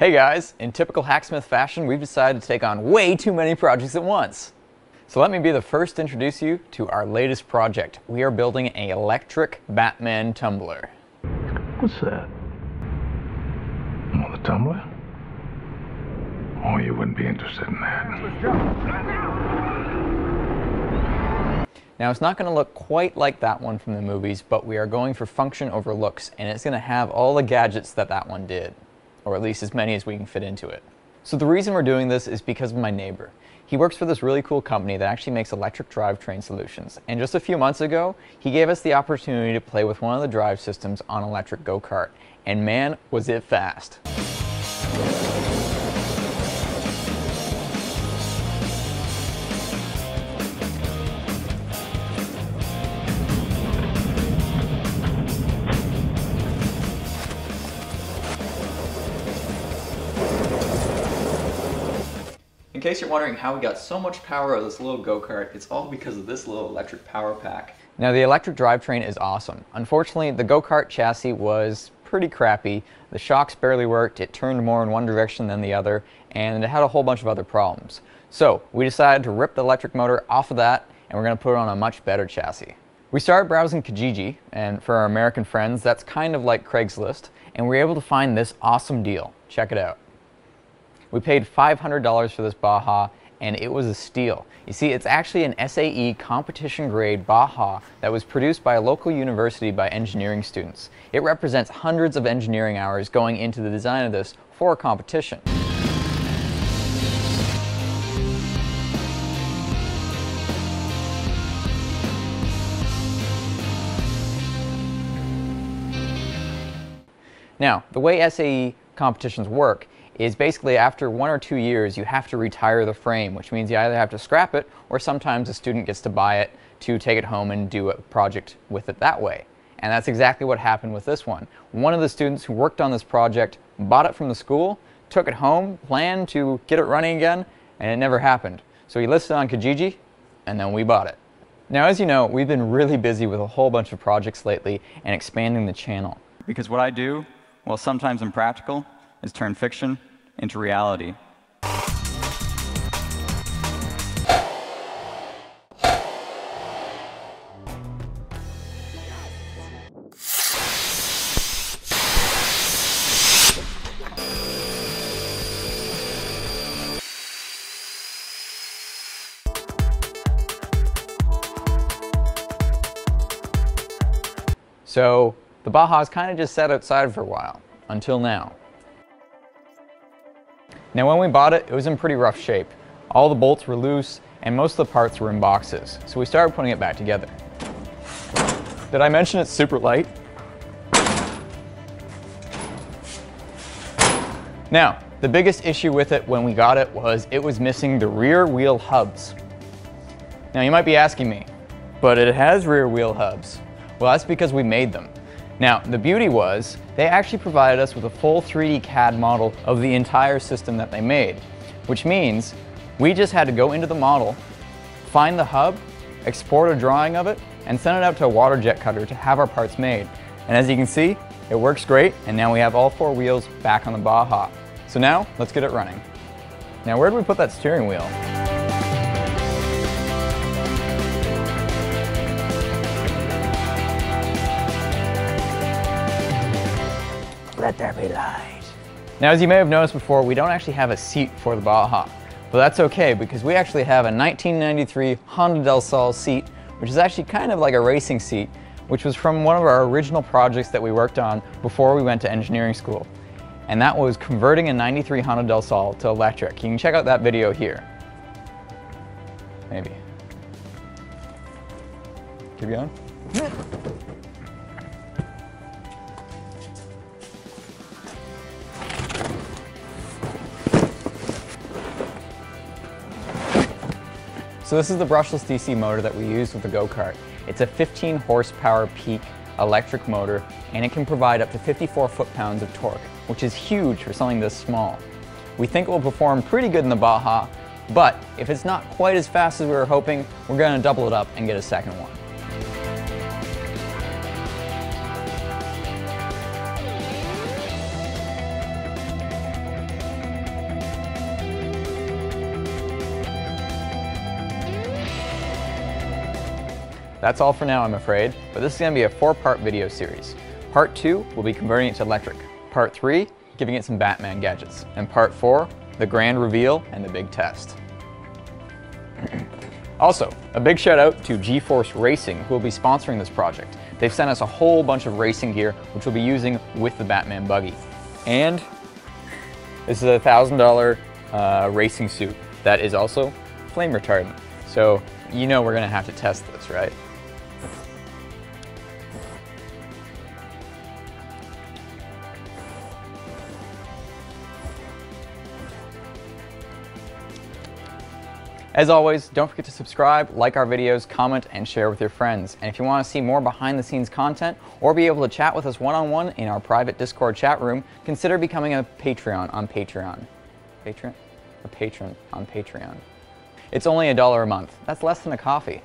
Hey guys, in typical Hacksmith fashion, we've decided to take on way too many projects at once. So let me be the first to introduce you to our latest project. We are building an electric Batman tumbler. What's that? The tumbler? Oh, you wouldn't be interested in that. Now it's not going to look quite like that one from the movies, but we are going for function over looks, and it's going to have all the gadgets that that one did or at least as many as we can fit into it. So the reason we're doing this is because of my neighbor. He works for this really cool company that actually makes electric drivetrain solutions. And just a few months ago, he gave us the opportunity to play with one of the drive systems on electric go-kart. And man, was it fast. In case you're wondering how we got so much power out of this little go-kart, it's all because of this little electric power pack. Now the electric drivetrain is awesome. Unfortunately, the go-kart chassis was pretty crappy. The shocks barely worked, it turned more in one direction than the other, and it had a whole bunch of other problems. So we decided to rip the electric motor off of that, and we're going to put it on a much better chassis. We started browsing Kijiji, and for our American friends, that's kind of like Craigslist, and we were able to find this awesome deal. Check it out. We paid $500 for this Baja and it was a steal. You see, it's actually an SAE competition grade Baja that was produced by a local university by engineering students. It represents hundreds of engineering hours going into the design of this for a competition. Now, the way SAE competitions work is basically after one or two years you have to retire the frame, which means you either have to scrap it or sometimes a student gets to buy it to take it home and do a project with it that way. And that's exactly what happened with this one. One of the students who worked on this project bought it from the school, took it home, planned to get it running again, and it never happened. So he listed on Kijiji, and then we bought it. Now, as you know, we've been really busy with a whole bunch of projects lately and expanding the channel. Because what I do, while sometimes impractical, is turn fiction into reality. So the Baja's kind of just sat outside for a while, until now. Now when we bought it, it was in pretty rough shape. All the bolts were loose and most of the parts were in boxes, so we started putting it back together. Did I mention it's super light? Now, the biggest issue with it when we got it was it was missing the rear wheel hubs. Now you might be asking me, but it has rear wheel hubs. Well, that's because we made them. Now, the beauty was they actually provided us with a full 3D CAD model of the entire system that they made, which means we just had to go into the model, find the hub, export a drawing of it, and send it out to a water jet cutter to have our parts made. And as you can see, it works great, and now we have all four wheels back on the Baja. So now, let's get it running. Now, where do we put that steering wheel? Let there be light. Now, as you may have noticed before, we don't actually have a seat for the Baja. But that's okay, because we actually have a 1993 Honda Del Sol seat, which is actually kind of like a racing seat, which was from one of our original projects that we worked on before we went to engineering school. And that was converting a 93 Honda Del Sol to electric. You can check out that video here. Maybe. Keep going. So this is the brushless DC motor that we use with the go-kart. It's a 15 horsepower peak electric motor and it can provide up to 54 foot-pounds of torque, which is huge for something this small. We think it will perform pretty good in the Baja, but if it's not quite as fast as we were hoping, we're going to double it up and get a second one. That's all for now, I'm afraid, but this is going to be a four-part video series. Part 2 will be converting it to electric. Part 3, giving it some Batman gadgets. And Part 4, the grand reveal and the big test. also, a big shout out to G-Force Racing who will be sponsoring this project. They've sent us a whole bunch of racing gear which we'll be using with the Batman buggy. And this is a $1,000 uh, racing suit that is also flame retardant. So you know we're gonna have to test this, right? As always, don't forget to subscribe, like our videos, comment, and share with your friends. And if you want to see more behind the scenes content or be able to chat with us one-on-one -on -one in our private Discord chat room, consider becoming a Patreon on Patreon. Patreon? A patron on Patreon. It's only a dollar a month. That's less than a coffee.